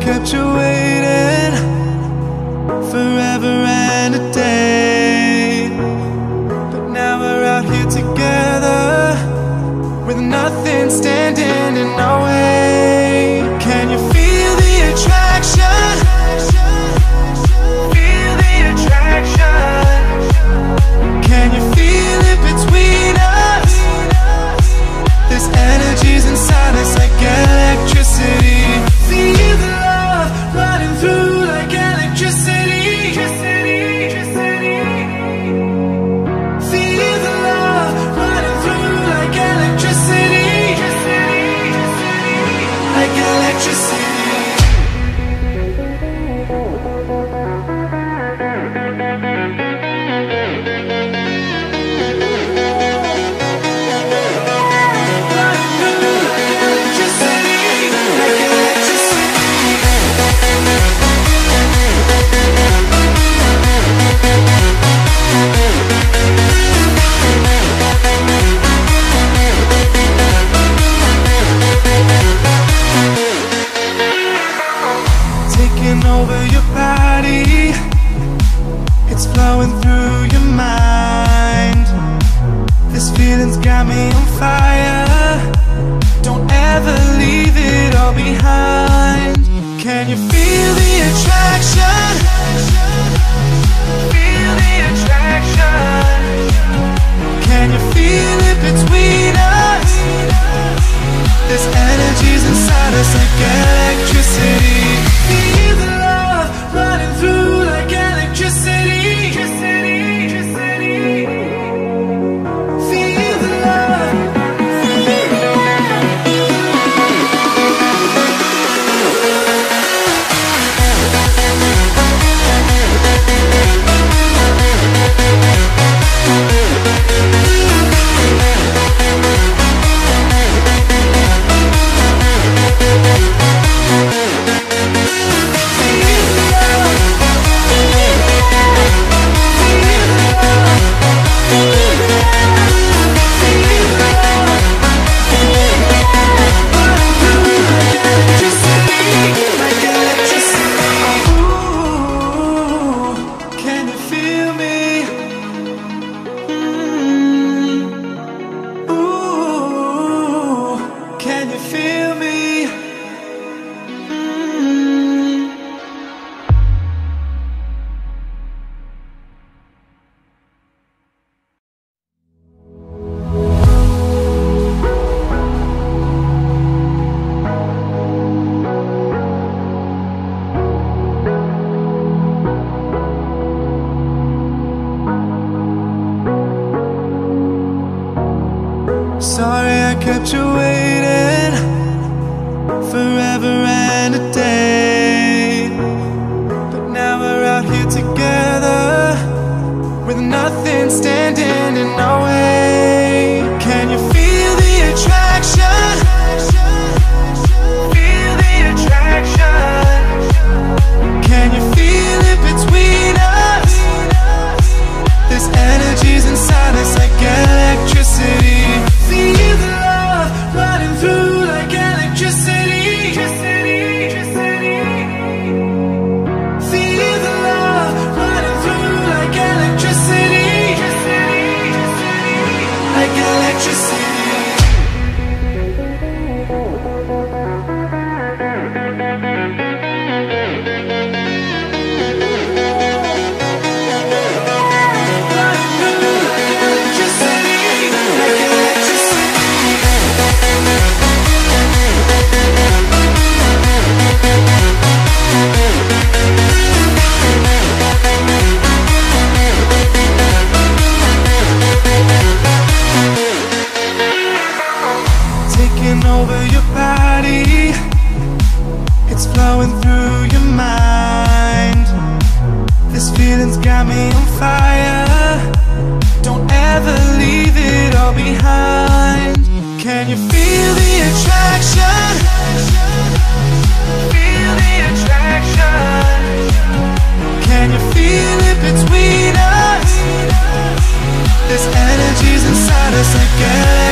kept you waiting forever. flowing through your mind. This feeling's got me on fire. Don't ever leave it all behind. feel me? Sorry I kept you waiting fire Don't ever leave it all behind Can you feel the attraction? Feel the attraction Can you feel it between us? This energy's inside us again